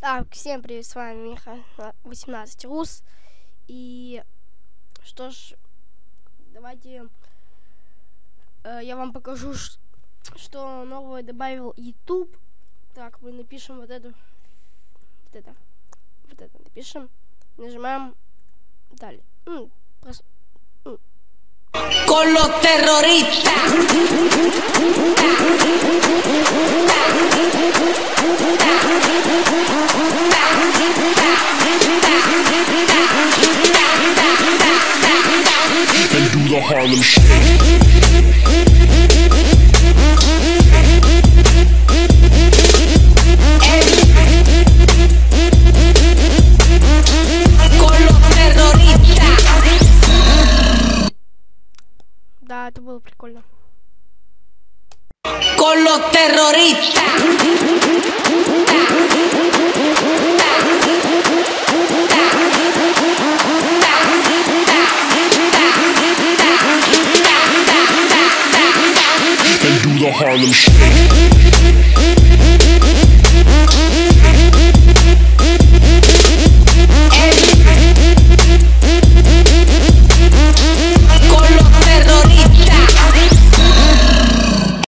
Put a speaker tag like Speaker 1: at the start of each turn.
Speaker 1: Так, всем привет, с вами Миха 18 Рус. И что ж, давайте э, я вам покажу, что новое добавил YouTube. Так, мы напишем вот эту, вот это, вот это напишем, нажимаем далее. М, прос-
Speaker 2: con los terroristas.
Speaker 3: Harlem Shake.
Speaker 2: Con los terroristas.
Speaker 1: Да, это было прикольно.
Speaker 2: Con los terroristas.
Speaker 3: the Harlem Shake.